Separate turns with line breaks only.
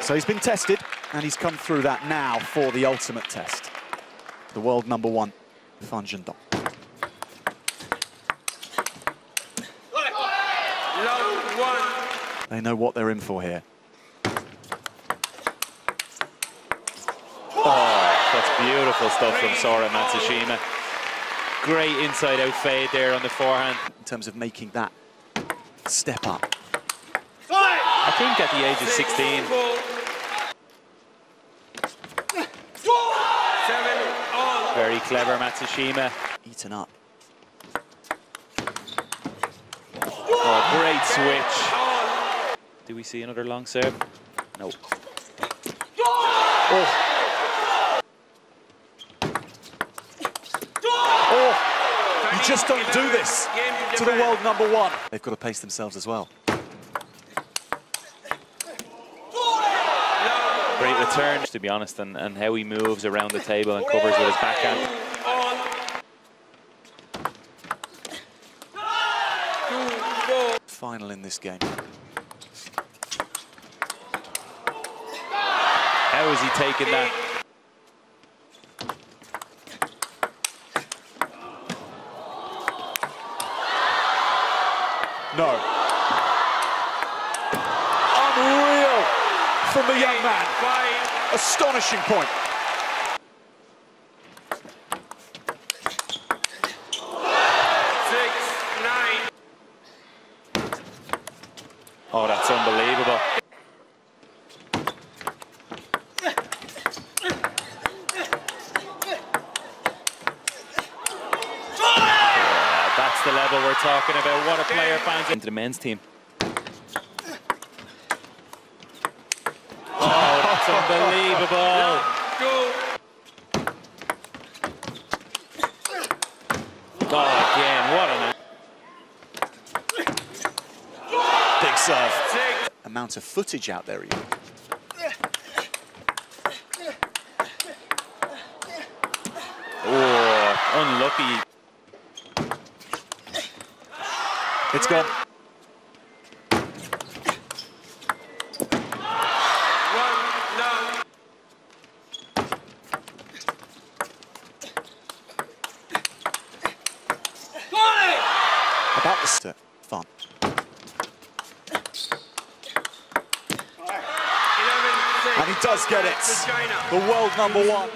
So he's been tested, and he's come through that now for the ultimate test. The world number one, Fan Zhendong. They know what they're in for here.
Oh, that's beautiful stuff from Sora Matsushima. Great inside-out fade there on the forehand.
In terms of making that step up.
I think at the age of 16. Very clever Matsushima.
Eaten up.
Oh, great switch. Do we see another long serve? No.
Oh. Oh, you just don't do this to the world number one. They've got to pace themselves as well.
Great return, to be honest, and, and how he moves around the table and covers with his backhand.
Final in this game.
How is he taking that?
No. From the young man. Astonishing point.
Oh, that's unbelievable. That's the level we're talking about. What a player finds into the men's team. Oh, that's unbelievable. Oh, again, what an
Big serve. Amount of footage out there even.
Oh, unlucky.
It's gone. About the st And he does get it. The world number one.